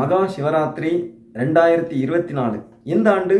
மகா சிவராத்திரி ரெண்டாயிரத்தி இருபத்தி நாலு. இந்த ஆண்டு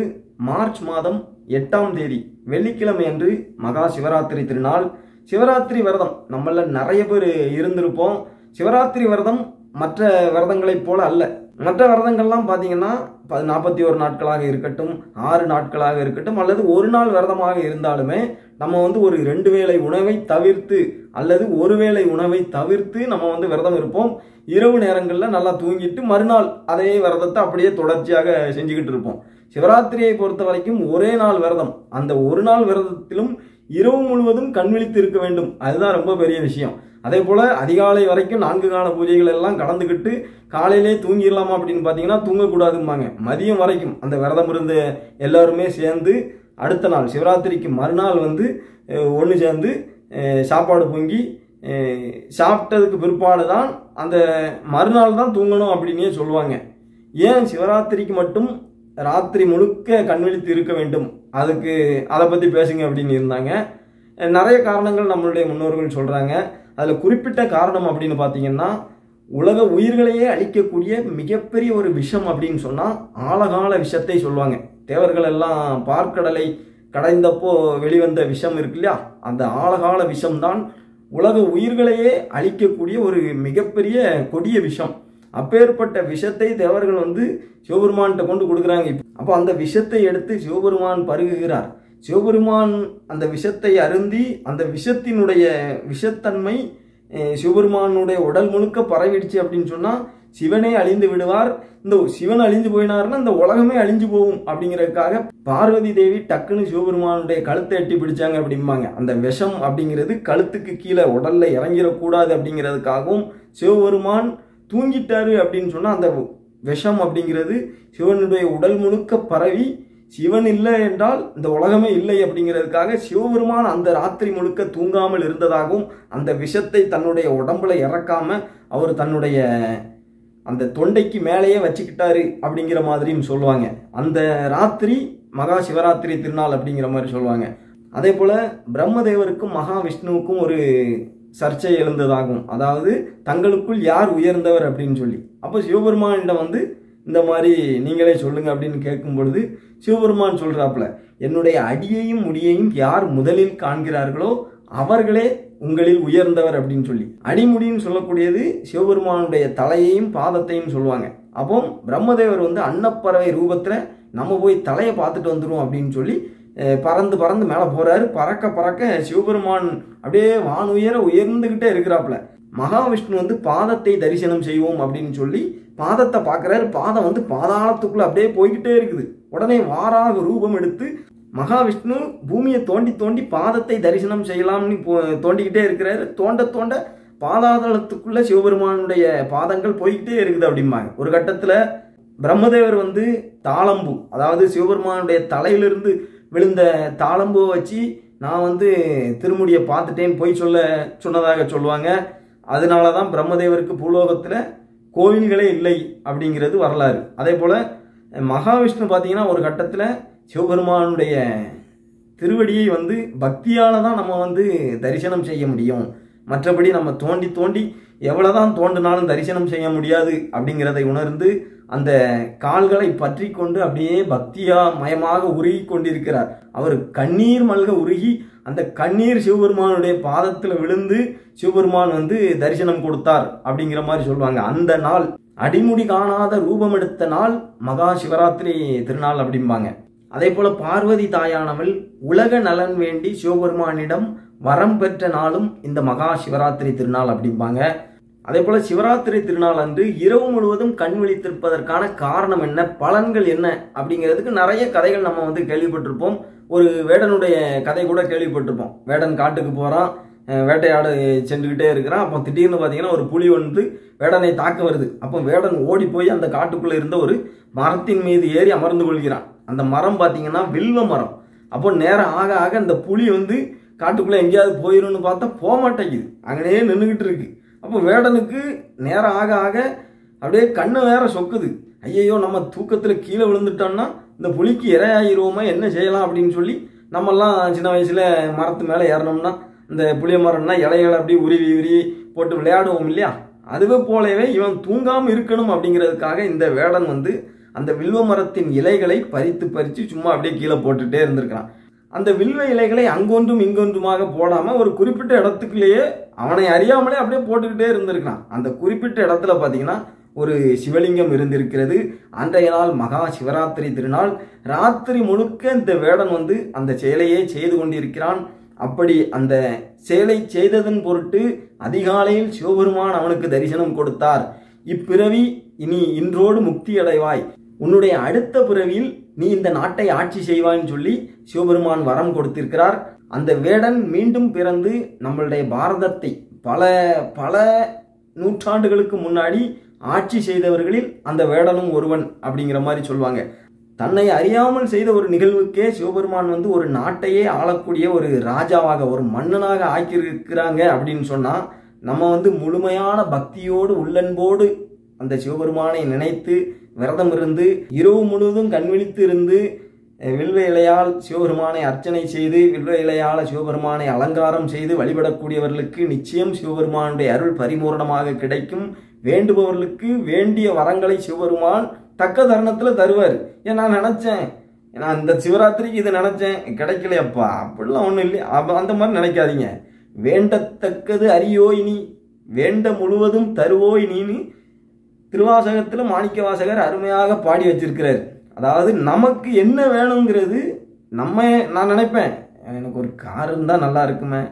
மார்ச் மாதம் எட்டாம் தேதி வெள்ளிக்கிழமை அன்று மகா சிவராத்திரி திருநாள். சிவராத்திரி விரதம் நம்மள நிறைய பேர் இருந்திருப்போம். சிவராத்திரி விரதம் மற்ற விரதங்களைப் போல அல்ல. மற்ற விரதங்கள்லாம் பார்த்தீங்கன்னா ப- நாற்பத்தி ஒரு நாட்களாக இருக்கட்டும் ஆறு நாட்களாக இருக்கட்டும் அல்லது ஒரு நாள் விரதமாக இருந்தாலுமே நம்ம வந்து ஒரு ரெண்டு வேளை உணவை தவிர்த்து அல்லது ஒரு வேளை உணவை தவிர்த்து நம்ம வந்து விரதம் இருப்போம். இரவு நேரங்களில் நல்லா தூங்கிட்டு மறுநாள் அதே விரதத்தை அப்படியே தொடர்ச்சியாக செஞ்சுக்கிட்டு இருப்போம். சிவராத்திரியை பொறுத்த வரைக்கும் ஒரே நாள் விரதம். அந்த ஒரு நாள் விரதத்திலும் இரவு முழுவதும் கண் விழித்து இருக்க வேண்டும். அதுதான் ரொம்ப பெரிய விஷயம். அதே போல் அதிகாலை வரைக்கும் நான்கு கால பூஜைகள் எல்லாம் கடந்துக்கிட்டு காலையிலே தூங்கிடலாமா அப்படின்னு பார்த்தீங்கன்னா தூங்கக்கூடாதும்பாங்க. மதியம் வரைக்கும் அந்த விரதம் இருந்து எல்லாருமே சேர்ந்து அடுத்த நாள் சிவராத்திரிக்கு மறுநாள் வந்து ஒன்று சேர்ந்து சாப்பாடு பொங்கி சாப்பிட்டதுக்கு பிற்பாடு தான் அந்த மறுநாள் தான் தூங்கணும் அப்படின்னே சொல்லுவாங்க. ஏன் சிவராத்திரிக்கு மட்டும் ராத்திரி முழுக்க கண் விழித்து இருக்க வேண்டும்? அதுக்கு அதை பற்றி பேசுங்க அப்படின்னு இருந்தாங்க. நிறைய காரணங்கள் நம்மளுடைய முன்னோர்கள் சொல்கிறாங்க அதில் குறிப்பிட்ட காரணம் அப்படின்னு பார்த்தீங்கன்னா உலக உயிர்களையே அழிக்கக்கூடிய மிகப்பெரிய ஒரு விஷம் அப்படின்னு சொன்னால் ஆழகால விஷத்தை சொல்லுவாங்க. தேவர்கள் எல்லாம் பார்க்கடலை கடைந்தப்போ வெளிவந்த விஷம் இருக்கு இல்லையா? அந்த ஆழகால விஷம்தான் உலக உயிர்களையே அழிக்கக்கூடிய ஒரு மிகப்பெரிய கொடிய விஷம். அப்பேற்பட்ட விஷத்தை தேவர்கள் வந்து சிவபெருமான்கிட்ட கொண்டு கொடுக்குறாங்க. அப்போ அந்த விஷத்தை எடுத்து சிவபெருமான் பருகுகிறார். சிவபெருமான் அந்த விஷத்தை அருந்தி அந்த விஷத்தினுடைய விஷத்தன்மை சிவபெருமானுடைய உடல் முழுக்க பரவிடுச்சு அப்படின்னு சொன்னா சிவனே அழிந்து விடுவார். இந்த சிவன் அழிந்து போயினாருன்னா இந்த உலகமே அழிஞ்சு போகும் அப்படிங்கிறதுக்காக பார்வதி தேவி டக்குன்னு சிவபெருமானுடைய கழுத்தை எட்டி பிடிச்சாங்க அப்படிம்பாங்க. அந்த விஷம் அப்படிங்கிறது கழுத்துக்கு கீழே உடல்ல இறங்கிடக்கூடாது அப்படிங்கிறதுக்காகவும் சிவபெருமான் தூங்கிட்டாரு அப்படின்னு சொன்னா அந்த விஷம் அப்படிங்கிறது சிவனுடைய உடல் முழுக்க பரவி சிவன் இல்லை என்றால் இந்த உலகமே இல்லை அப்படிங்கிறதுக்காக சிவபெருமான் அந்த ராத்திரி முழுக்க தூங்காமல் இருந்ததாகவும் அந்த விஷத்தை தன்னுடைய உடம்புல இறக்காம அவர் தன்னுடைய அந்த தொண்டைக்கு மேலேயே வச்சுக்கிட்டாரு அப்படிங்கிற மாதிரியும் சொல்லுவாங்க. அந்த ராத்திரி மகா சிவராத்திரி திருநாள் அப்படிங்கிற மாதிரி சொல்லுவாங்க. அதே போல பிரம்மதேவருக்கும் மகாவிஷ்ணுவுக்கும் ஒரு சர்ச்சை எழுந்ததாகும். அதாவது தங்களுக்குள் யார் உயர்ந்தவர் அப்படின்னு சொல்லி. அப்போ சிவபெருமானிடம் வந்து இந்த மாதிரி நீங்களே சொல்லுங்க அப்படின்னு கேட்கும் பொழுது சிவபெருமான் சொல்றாப்புல என்னுடைய அடியையும் முடியையும் யார் முதலில் காண்கிறார்களோ அவர்களே உங்களில் உயர்ந்தவர் அப்படின்னு சொல்லி. அடிமுடின்னு சொல்லக்கூடியது சிவபெருமானுடைய தலையையும் பாதத்தையும் சொல்லுவாங்க. அப்போ பிரம்மதேவர் வந்து அன்னப்பறவை ரூபத்துல நம்ம போய் தலையை பார்த்துட்டு வந்துடும் அப்படின்னு சொல்லி பறந்து பறந்து மேலே போறாரு. பறக்க பறக்க சிவபெருமான் அப்படியே வான் உயர உயர்ந்துகிட்டே இருக்கிறாப்புல. மகாவிஷ்ணு வந்து பாதத்தை தரிசனம் செய்வோம் அப்படின்னு சொல்லி பாதத்தை பார்க்குறாரு. பாதம் வந்து பாதாளத்துக்குள்ளே அப்படியே போய்கிட்டே இருக்குது. உடனே வாராக ரூபம் எடுத்து மகாவிஷ்ணு பூமியை தோண்டி தோண்டி பாதத்தை தரிசனம் செய்யலாம்னு போ- தோண்டிக்கிட்டே இருக்கிறாரு. தோண்ட தோண்ட பாதாதளத்துக்குள்ளே சிவபெருமானுடைய பாதங்கள் போய்கிட்டே இருக்குது அப்படிம்பாங்க. ஒரு கட்டத்தில் பிரம்மதேவர் வந்து தாளம்பூ அதாவது சிவபெருமானுடைய தலையிலிருந்து விழுந்த தாளம்பூவை வச்சு நான் வந்து திருமுடியை பார்த்துட்டேன் போய் சொல்ல சொன்னதாக சொல்லுவாங்க. அதனால தான் பிரம்மதேவருக்கு பூலோகத்தில் கோவில்களே இல்லை அப்படிங்கிறது வரலாறு. அதே போல் மகாவிஷ்ணு பார்த்தீங்கன்னா ஒரு கட்டத்தில் சிவபெருமானுடைய திருவடியை வந்து பக்தியால் தான் நம்ம வந்து தரிசனம் செய்ய முடியும். மற்றபடி நம்ம தோண்டி தோண்டி எவ்வளோதான் தோண்டினாலும் தரிசனம் செய்ய முடியாது அப்படிங்கிறதை உணர்ந்து அந்த கால்களை பற்றி கொண்டு அப்படியே பக்தியா மயமாக உருகி கொண்டிருக்கிறார் அவர் கண்ணீர் மல்க உருகி அந்த கண்ணீர் சிவபெருமானுடைய பாதத்தில் விழுந்து சிவபெருமான் வந்து தரிசனம் கொடுத்தார் அப்படிங்கிற மாதிரி சொல்லுவாங்க. அந்த நாள் அடிமுடி காணாத ரூபம் எடுத்த நாள் மகா சிவராத்திரி திருநாள் அப்படிம்பாங்க. அதே போல பார்வதி தாயானவள் உலக நலன் வேண்டி சிவபெருமானிடம் வரம் பெற்ற நாளும் இந்த மகா சிவராத்திரி திருநாள் அப்படிம்பாங்க. அதே போல சிவராத்திரி திருநாள் அன்று இரவு முழுவதும் கண் விழித்திருப்பதற்கான காரணம் என்ன? பலன்கள் என்ன? அப்படிங்கிறதுக்கு நிறைய கதைகள் நம்ம வந்து கேள்விப்பட்டிருப்போம். ஒரு வேடனுடைய கதை கூட கேள்விப்பட்டிருப்போம். வேடன் காட்டுக்கு போகிறான் வேட்டையாடு வேட்டையாட சென்றுக்கிட்டே இருக்கிறான். அப்போ திடீர்னு பார்த்தீங்கன்னா ஒரு புலி வந்து வேடனை தாக்க வருது. அப்போ வேடன் ஓடி போய் அந்த காட்டுக்குள்ளே இருந்த ஒரு மரத்தின் மீது ஏறி அமர்ந்து கொள்கிறான். அந்த மரம் பார்த்தீங்கன்னா வில்வ மரம். அப்போ நேரம் ஆக ஆக அந்த புலி வந்து காட்டுக்குள்ளே எங்கேயாவது போயிடும்னு பார்த்தா போக மாட்டேங்குது. அங்கனே நின்றுக்கிட்டு இருக்குது அப்போ வேடனுக்கு நேரம் ஆக ஆக அப்படியே கண்ணு வேற சொக்குது. ஐயையோ நம்ம தூக்கத்தில் கீழே விழுந்துட்டோம்னா இந்த புலிக்கு இரையாயிருவோமா என்ன செய்யலாம் அப்படின்னு சொல்லி நம்மெல்லாம் சின்ன வயசில் மரத்து மேலே ஏறினோம்னா இந்த புளிய மரம்னா இலைகளை அப்படியே உருவி உருவி போட்டு விளையாடுவோம் இல்லையா? அதுவே போலவே இவன் தூங்காமல் இருக்கணும் அப்படிங்கிறதுக்காக இந்த வேடன் வந்து அந்த வில்வ மரத்தின் இலைகளை பறித்து பறித்து சும்மா அப்படியே கீழே போட்டுகிட்டே இருந்திருக்கான் அந்த வில்வ இலைகளை அங்கொன்றும் இங்கொன்றுமாக போடாம ஒரு குறிப்பிட்ட இடத்துக்குள்ளேயே அவனை அறியாமலே அப்படியே போட்டுக்கிட்டே இருந்திருக்கான் அந்த குறிப்பிட்ட இடத்துல பார்த்தீங்கன்னா ஒரு சிவலிங்கம் இருந்திருக்கிறது. அன்றைய நாள் மகா சிவராத்திரி திருநாள். ராத்திரி முழுக்க இந்த வேடன் வந்து அந்த செயலையே செய்து கொண்டிருக்கிறான். அப்படி அந்த செயலை செய்ததன் பொருட்டு அதிகாலையில் சிவபெருமான் அவனுக்கு தரிசனம் கொடுத்தார். இப்பிறவி இனி இன்றோடு முக்தி அடைவாய் உன்னுடைய அடுத்த பிறவியில் நீ இந்த நாட்டை ஆட்சி செய்வாய்ன்னு சொல்லி சிவபெருமான் வரம் கொடுத்திருக்கிறார். அந்த வேடன் மீண்டும் பிறந்து நம்மளுடைய பாரதத்தை பல பல நூற்றாண்டுகளுக்கு முன்னாடி ஆட்சி செய்தவர்களில் அந்த வேடனும் ஒருவன் அப்படிங்கிற மாதிரி சொல்லுவாங்க தன்னை அறியாமல் செய்த ஒரு நிகழ்வுக்கே சிவபெருமான் வந்து ஒரு நாட்டையே ஆளக்கூடிய ஒரு ராஜாவாக ஒரு மன்னனாக ஆக்கியிருக்கிறாங்க அப்படின்னு சொன்னா நம்ம வந்து முழுமையான பக்தியோடு உள்ளன்போடு அந்த சிவபெருமானை நினைத்து விரதம் இருந்து இரவு முழுவதும் கண்விழித்து இருந்து வில்வ இலையால் சிவபெருமானை அர்ச்சனை செய்து வில்வ இலையால் சிவபெருமானை அலங்காரம் செய்து வழிபடக்கூடியவர்களுக்கு நிச்சயம் சிவபெருமானுடைய அருள் பரிபூரணமாக கிடைக்கும். வேண்டுபவர்களுக்கு வேண்டிய வரங்களை சிவபெருமான் தக்க தருணத்தில் தருவார். ஏன் நான் நினச்சேன். நான் இந்த சிவராத்திரிக்கு இதை நினச்சேன். கிடைக்கலையப்பா. அப்படிலாம் ஒன்றும் இல்லை அப்போ அந்த மாதிரி நினைக்காதீங்க. வேண்டத்தக்கது அறியோ இனி வேண்ட முழுவதும் தருவோ இனின்னு திருவாசகத்தில் மாணிக்க வாசகர் அருமையாக பாடி வச்சிருக்கிறார். அதாவது நமக்கு என்ன வேணுங்கிறது நம்ம நான் நினைப்பேன். எனக்கு ஒரு கார் இருந்தால் நல்லா இருக்குமே.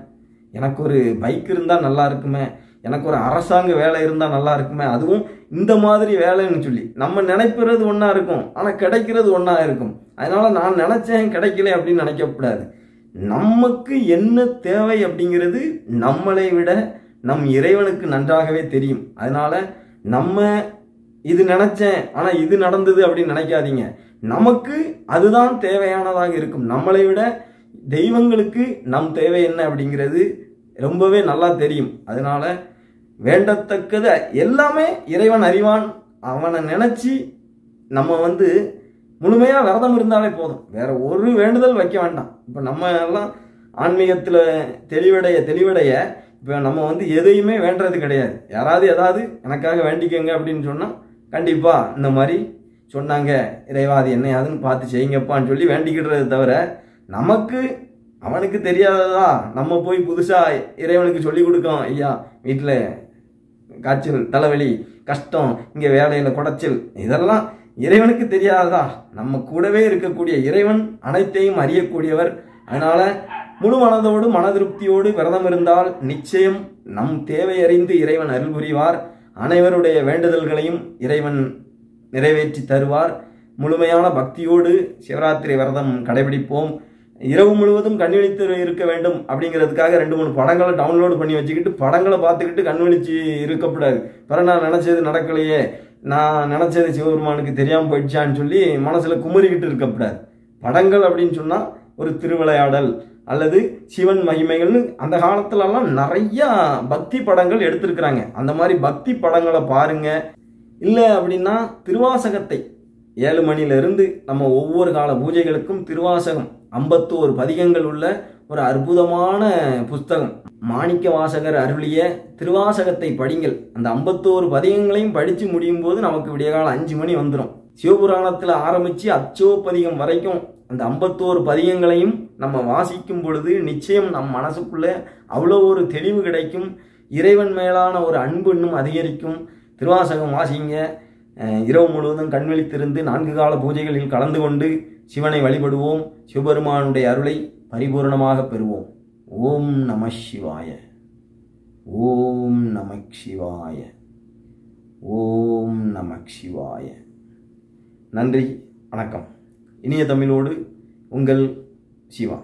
எனக்கு ஒரு பைக் இருந்தால் நல்லா இருக்குமே. எனக்கு ஒரு அரசாங்க வேலை இருந்தால் நல்லா இருக்குமே. அதுவும் இந்த மாதிரி வேலைன்னு சொல்லி. நம்ம நினைப்புறது ஒன்றா இருக்கும். ஆனால் கிடைக்கிறது ஒன்றா இருக்கும். அதனால் நான் நினச்சேன் கிடைக்கல அப்படின்னு நினைக்கக்கூடாது. நமக்கு என்ன தேவை அப்படிங்கிறது நம்மளை விட நம் இறைவனுக்கு நன்றாகவே தெரியும். அதனால் நம்ம இது நினைச்சேன் ஆனா இது நடந்தது அப்படின்னு நினைக்காதீங்க. நமக்கு அதுதான் தேவையானதாக இருக்கும். நம்மளை விட தெய்வங்களுக்கு நம் தேவை என்ன அப்படிங்கிறது ரொம்பவே நல்லா தெரியும். அதனால வேண்டத்தக்கது எல்லாமே இறைவன் அறிவான். அவனை நினைச்சு நம்ம வந்து முழுமையாக விரதம் இருந்தாலே போதும். வேற ஒரு வேண்டுதல் வைக்க வேண்டாம். இப்போ நம்ம எல்லாம் ஆன்மீகத்தில் தெளிவடைய தெளிவடைய இப்போ நம்ம வந்து எதையுமே வேண்டுறது கிடையாது. யாராவது ஏதாவது எனக்காக வேண்டிக்கங்க அப்படின்னு சொன்னால் கண்டிப்பாக இந்த மாதிரி சொன்னாங்க இறைவா அது என்ன பார்த்து செய்யுங்கப்பான்னு சொல்லி வேண்டிக்கிடுறது தவிர நமக்கு அவனுக்கு தெரியாததா நம்ம போய் புதுசாக இறைவனுக்கு சொல்லி கொடுக்கோம் ஐயா வீட்டில் காய்ச்சல் தலைவலி கஷ்டம் இங்கே வேலையில் குடைச்சல் இதெல்லாம் இறைவனுக்கு தெரியாததா? நம்ம கூடவே இருக்கக்கூடிய இறைவன் அனைத்தையும் அறியக்கூடியவர். அதனால் முழு மனதோடு மனதிருப்தியோடு விரதம் இருந்தால் நிச்சயம் நம் தேவையறிந்து இறைவன் அருள் புரிவார். அனைவருடைய வேண்டுதல்களையும் இறைவன் நிறைவேற்றி தருவார். முழுமையான பக்தியோடு சிவராத்திரி விரதம் கடைபிடிப்போம். இரவு முழுவதும் கண்விழித்து இருக்க வேண்டும் அப்படிங்கிறதுக்காக ரெண்டு மூணு படங்களை டவுன்லோடு பண்ணி வச்சுக்கிட்டு படங்களை பார்த்துக்கிட்டு கண்விழிச்சு இருக்கக்கூடாது பிற நான் நினச்சது நடக்கலையே. நான் நினச்சது சிவபெருமானுக்கு தெரியாமல் போயிடுச்சான்னு சொல்லி மனசில் குமுறிக்கிட்டு இருக்கக்கூடாது படங்கள் அப்படின்னு சொன்னால் ஒரு திருவிளையாடல் அல்லது சிவன் மகிமைகள்னு அந்த காலத்துலலாம் நிறையா பக்தி படங்கள் எடுத்திருக்கிறாங்க. அந்த மாதிரி பக்தி படங்களை பாருங்க. இல்லை அப்படின்னா திருவாசகத்தை ஏழு மணிலிருந்து நம்ம ஒவ்வொரு கால பூஜைகளுக்கும் திருவாசகம் ஐம்பத்தோரு பதிகங்கள் உள்ள ஒரு அற்புதமான புஸ்தகம். மாணிக்க வாசகர் அருளிய திருவாசகத்தை படிங்கள். அந்த ஐம்பத்தோரு பதிகங்களையும் படித்து முடியும் போது நமக்கு விடிய காலம் அஞ்சு மணி வந்துடும் சிவபுராணத்தில் ஆரம்பித்து அச்சோ பதிகம் வரைக்கும் அந்த ஐம்பத்தோரு பதிகங்களையும் நம்ம வாசிக்கும் பொழுது நிச்சயம் நம் மனசுக்குள்ளே அவ்வளோ ஒரு தெளிவு கிடைக்கும். இறைவன் மேலான ஒரு அன்பு இன்னும் அதிகரிக்கும். திருவாசகம் வாசிங்க. இரவு முழுவதும் கண்விழித்திருந்து நான்கு கால பூஜைகளில் கலந்து கொண்டு சிவனை வழிபடுவோம். சிவபெருமானுடைய அருளை பரிபூர்ணமாக பெறுவோம். ஓம் நம சிவாய. ஓம் நம சிவாய. ஓம் நம சிவாய. நன்றி வணக்கம். இனிய தமிழோடு உங்கள் சிவா.